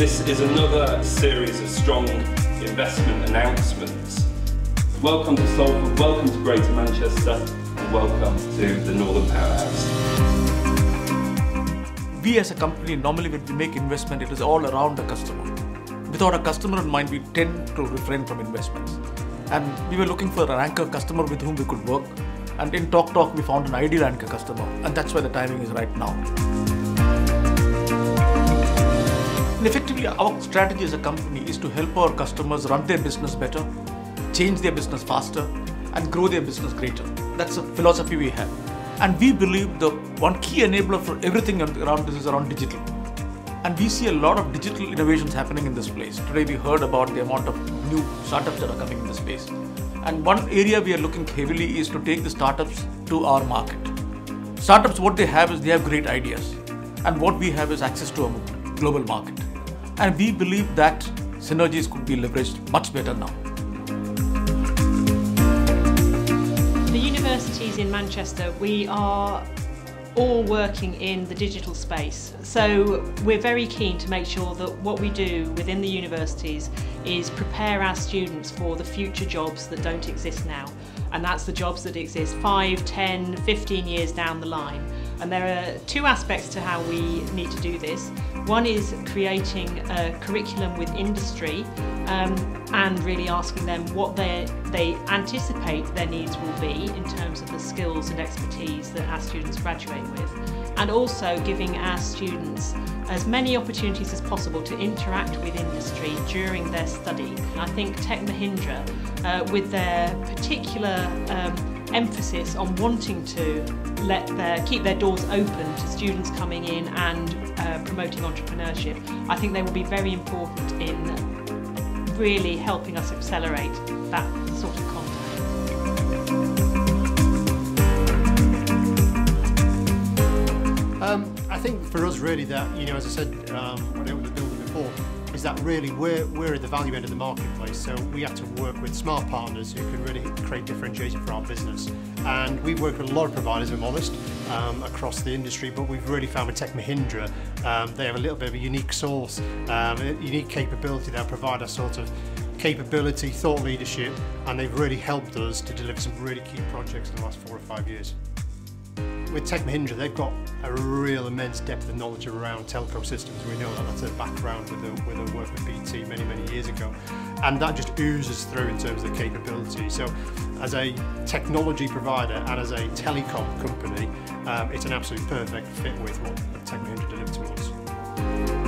This is another series of strong investment announcements. Welcome to Salford, welcome to Greater Manchester, and welcome to the Northern Powerhouse. We as a company, normally when we make investment, it is all around the customer. Without a customer in mind, we tend to refrain from investments. And we were looking for an anchor customer with whom we could work. And in TalkTalk, Talk, we found an ideal anchor customer. And that's why the timing is right now. And effectively, our strategy as a company is to help our customers run their business better, change their business faster, and grow their business greater. That's a philosophy we have. And we believe the one key enabler for everything around this is around digital. And we see a lot of digital innovations happening in this place. Today we heard about the amount of new startups that are coming in this space. And one area we are looking heavily is to take the startups to our market. Startups, what they have is they have great ideas. And what we have is access to a global market. And we believe that synergies could be leveraged much better now. The universities in Manchester, we are all working in the digital space. So we're very keen to make sure that what we do within the universities is prepare our students for the future jobs that don't exist now. And that's the jobs that exist 5, 10, 15 years down the line. And there are two aspects to how we need to do this. One is creating a curriculum with industry um, and really asking them what they anticipate their needs will be in terms of the skills and expertise that our students graduate with. And also giving our students as many opportunities as possible to interact with industry during their study. I think Tech Mahindra, uh, with their particular um, emphasis on wanting to let their keep their doors open to students coming in and uh, promoting entrepreneurship. I think they will be very important in really helping us accelerate that sort of content. Um, I think for us really that, you know, as I said um, is that really we're, we're at the value end of the marketplace, so we have to work with smart partners who can really create differentiation for our business. And we've worked with a lot of providers, if I'm honest, um, across the industry, but we've really found with Tech Mahindra, um, they have a little bit of a unique source, um, a unique capability that provide us sort of capability, thought leadership, and they've really helped us to deliver some really key projects in the last four or five years with Tech Mahindra, they've got a real immense depth of knowledge around telco systems. We know that that's a background with the, with work with BT many, many years ago. And that just oozes through in terms of the capability. So as a technology provider and as a telecom company, um, it's an absolute perfect fit with what Tech Mahindra does.